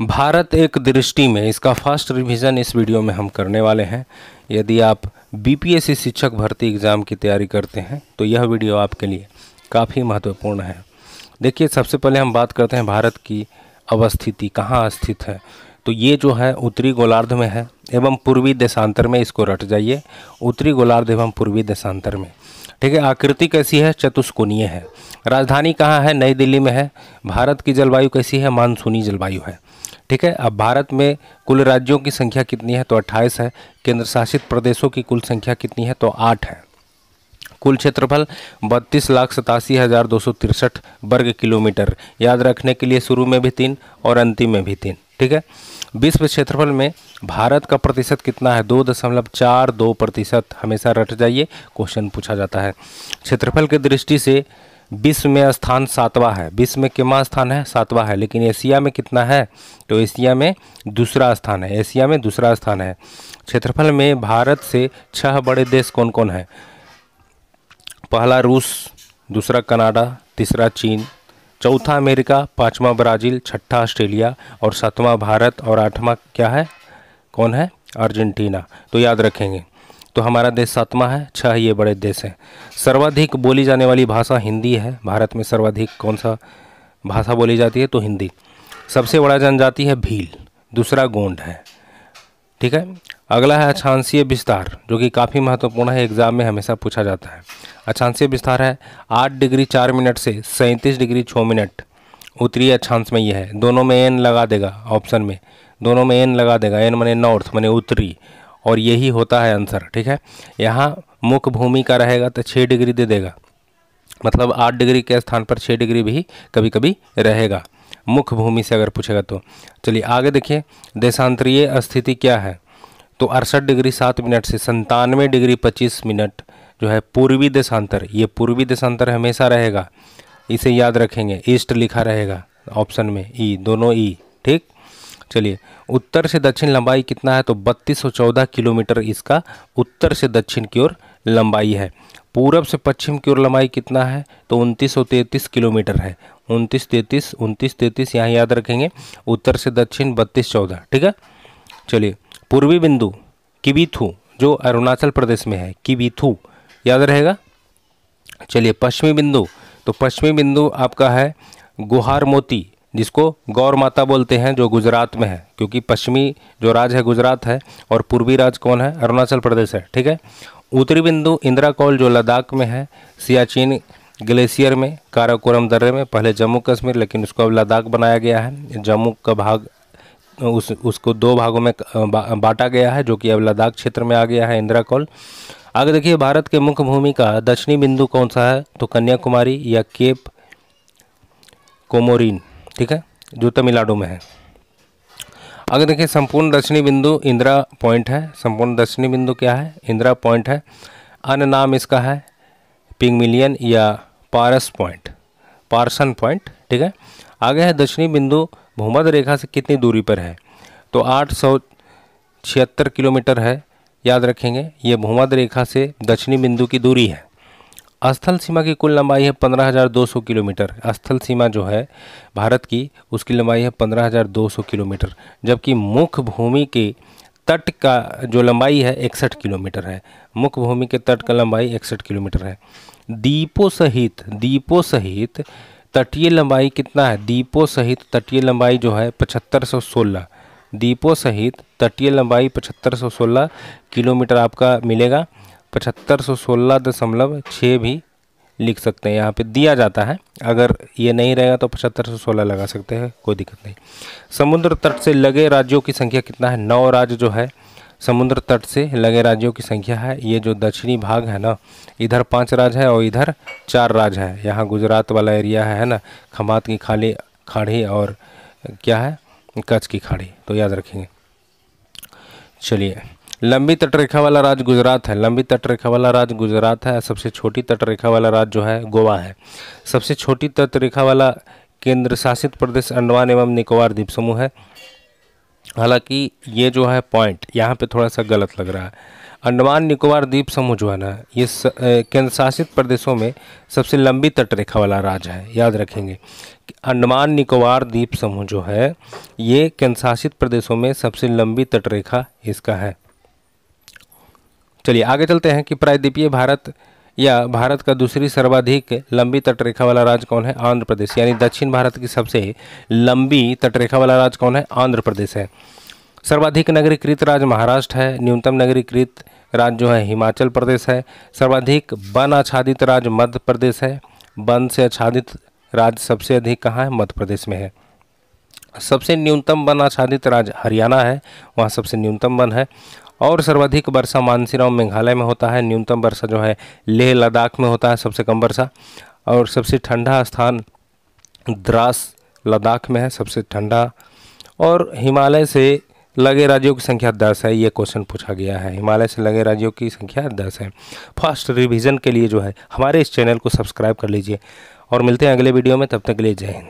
भारत एक दृष्टि में इसका फ़र्स्ट रिवीजन इस वीडियो में हम करने वाले हैं। यदि आप बीपीएससी शिक्षक भर्ती एग्ज़ाम की तैयारी करते हैं तो यह वीडियो आपके लिए काफ़ी महत्वपूर्ण है। देखिए, सबसे पहले हम बात करते हैं भारत की अवस्थिति, कहाँ स्थित है। तो ये जो है, उत्तरी गोलार्ध में है एवं पूर्वी देशांतर में, इसको रट जाइए। उत्तरी गोलार्ध एवं पूर्वी देशांतर में। ठीक है, आकृति कैसी है? चतुष्कोणीय है। राजधानी कहाँ है? नई दिल्ली में है। भारत की जलवायु कैसी है? मानसूनी जलवायु है। ठीक है, अब भारत में कुल राज्यों की संख्या कितनी है? तो अट्ठाईस है। केंद्र शासित प्रदेशों की कुल संख्या कितनी है? तो आठ है। कुल क्षेत्रफल बत्तीस लाख सतासी हज़ार दो सौ तिरसठ वर्ग किलोमीटर। याद रखने के लिए शुरू में भी तीन और अंतिम में भी तीन, ठीक है? विश्व क्षेत्रफल में भारत का प्रतिशत कितना है? दो दशमलव चार दो प्रतिशत। हमेशा रट जाइए, क्वेश्चन पूछा जाता है। क्षेत्रफल की दृष्टि से विश्व में स्थान सातवां है। विश्व में कितना स्थान है? सातवां है। लेकिन एशिया में कितना है? तो एशिया में दूसरा स्थान है। एशिया में दूसरा स्थान है। क्षेत्रफल में भारत से छह बड़े देश कौन कौन है? पहला रूस, दूसरा कनाडा, तीसरा चीन, चौथा अमेरिका, पांचवा ब्राज़ील, छठा ऑस्ट्रेलिया और सातवां भारत और आठवां क्या है? कौन है? अर्जेंटीना। तो याद रखेंगे। तो हमारा देश सातवां है, छह ये बड़े देश हैं। सर्वाधिक बोली जाने वाली भाषा हिंदी है। भारत में सर्वाधिक कौन सा भाषा बोली जाती है? तो हिंदी। सबसे बड़ा जनजाति है भील, दूसरा गोंड है। ठीक है? अगला है अछांसीय विस्तार, जो कि काफ़ी महत्वपूर्ण है, एग्ज़ाम में हमेशा पूछा जाता है। अछांसीय विस्तार है, आठ डिग्री चार मिनट से सैंतीस डिग्री छः मिनट। उत्तरी अक्षांश में यह है। दोनों में एन लगा देगा, ऑप्शन में। दोनों में एन लगा देगा, एन मने नॉर्थ, मने उत्तरी। और यही होता है आंसर, ठीक है? यहाँ मुख्य भूमि का रहेगा तो छः डिग्री दे देगा। मतलब आठ डिग्री के स्थान पर छः डिग्री भी कभी कभी रहेगा। मुख्य भूमि से अगर पूछेगा तो। चलिए आगे देखिए, देशांतरीय स्थिति क्या है? तो अड़सठ डिग्री सात मिनट से संतानवे डिग्री पच्चीस मिनट जो है पूर्वी देशांतर, ये पूर्वी देशांतर हमेशा रहेगा। इसे याद रखेंगे, ईस्ट लिखा रहेगा, ऑप्शन में ई, दोनों ई, ठीक? चलिए, उत्तर से दक्षिण लंबाई कितना है? तो बत्तीस किलोमीटर इसका उत्तर से दक्षिण की ओर लंबाई है। पूरब से पश्चिम की ओर लंबाई कितना है? तो उनतीस सौ तैंतीस किलोमीटर है। उनतीस तैंतीस उनतीस तैंतीस, यहाँ याद रखेंगे। उत्तर से दक्षिण बत्तीस चौदह, ठीक है? चलिए, पूर्वी बिंदु किबीथू जो अरुणाचल प्रदेश में है किबीथू याद रहेगा? चलिए, पश्चिमी बिंदु तो पश्चिमी बिंदु आपका है गुहार मोती जिसको गौर माता बोलते हैं, जो गुजरात में है, क्योंकि पश्चिमी जो राज्य है गुजरात है और पूर्वी राज्य कौन है? अरुणाचल प्रदेश है, ठीक है? उत्तरी बिंदु इंदिरा कौल जो लद्दाख में है, सियाचिन ग्लेशियर में, काराकोरम दर्रे में, पहले जम्मू कश्मीर, लेकिन उसको अब लद्दाख बनाया गया है। जम्मू का भाग, उस, उसको दो भागों में बांटा गया है, जो कि अब लद्दाख क्षेत्र में आ गया है इंदिरा कौल। आगे देखिए, भारत के मुख्य भूमि का दक्षिणी बिंदु कौन सा है? तो कन्याकुमारी या केप कोमोरिन। ठीक है? जो तमिलनाडु में है। अगर देखिए, संपूर्ण दक्षिणी बिंदु इंदिरा पॉइंट है। संपूर्ण दक्षिणी बिंदु क्या है? इंदिरा पॉइंट है। अन्य नाम इसका है पिंगमिलियन या पारस पॉइंट। पार्सन पॉइंट, ठीक है? आगे है दक्षिणी बिंदु भूमध्य रेखा से कितनी दूरी पर है? तो आठ सौ छिहत्तर किलोमीटर है। याद रखेंगे, ये भूमध्य रेखा से दक्षिणी बिंदु की दूरी है। स्थल सीमा की कुल लंबाई है 15,200 किलोमीटर। स्थल सीमा जो है भारत की उसकी लंबाई है 15,200 किलोमीटर जबकि मुख्य भूमि के तट का जो लंबाई है इकसठ किलोमीटर है। मुख्य भूमि के तट का लंबाई इकसठ किलोमीटर है। दीपों सहित दीपों सहित तटीय लंबाई कितना है? दीपों सहित तटीय लंबाई जो है पचहत्तर सौ सोलह। दीपों सहित तटीय लंबाई पचहत्तर सौ सोलह किलोमीटर आपका मिलेगा। पचहत्तर सौ सोलह दशमलव छः भी लिख सकते हैं। यहाँ पे दिया जाता है। अगर ये नहीं रहेगा तो पचहत्तर सौ सोलह लगा सकते हैं। कोई दिक्कत नहीं। समुद्र तट से लगे राज्यों की संख्या कितना है? नौ राज्य जो है, समुद्र तट से लगे राज्यों की संख्या है। ये जो दक्षिणी भाग है ना, इधर पाँच राज्य है और इधर चार राज्य है। यहाँ गुजरात वाला एरिया है ना? खमात की खाली खाड़ी और क्या है? कच्छ की खाड़ी। तो याद रखेंगे। चलिए। लंबी तटरेखा वाला राज्य गुजरात है। लंबी तटरेखा वाला राज्य गुजरात है। सबसे छोटी तटरेखा वाला राज्य जो है, गोवा है। सबसे छोटी तटरेखा वाला केंद्र शासित प्रदेश अंडमान एवं निकोबार द्वीप समूह है। हालाँकि ये जो है पॉइंट यहाँ पे थोड़ा सा गलत लग रहा है। अंडमान निकोबार द्वीप समूह जो है ना, ये केंद्र शासित प्रदेशों में सबसे लंबी तटरेखा वाला राज्य है। याद रखेंगे अंडमान निकोबार द्वीप समूह जो है, ये केंद्र शासित प्रदेशों में सबसे लंबी तटरेखा इसका है। चलिए, आगे चलते हैं कि प्रायद्वीपीय भारत या भारत का दूसरी सर्वाधिक लंबी तटरेखा वाला राज्य कौन है? आंध्र प्रदेश। यानी दक्षिण भारत की सबसे लंबी तटरेखा वाला राज्य कौन है? आंध्र प्रदेश है। सर्वाधिक नगरीकृत राज्य महाराष्ट्र है। न्यूनतम नगरीकृत राज्य जो है, हिमाचल प्रदेश है। सर्वाधिक वन आच्छादित राज्य मध्य प्रदेश है। वन से आच्छादित राज्य सबसे अधिक कहाँ है? मध्य प्रदेश में है। सबसे न्यूनतम वन आच्छादित राज्य हरियाणा है। वहाँ सबसे न्यूनतम वन है। और सर्वाधिक वर्षा मानसीराम मेघालय में होता है, न्यूनतम वर्षा जो है, लेह लद्दाख में होता है, सबसे कम वर्षा। और सबसे ठंडा स्थान द्रास लद्दाख में है, सबसे ठंडा। और हिमालय से लगे राज्यों की संख्या दस है, ये क्वेश्चन पूछा गया है। हिमालय से लगे राज्यों की संख्या दस है। फ़र्स्ट रिवीजन के लिए जो है, हमारे इस चैनल को सब्सक्राइब कर लीजिए। और मिलते हैं अगले वीडियो में, तब तक के लिए जय हिंद।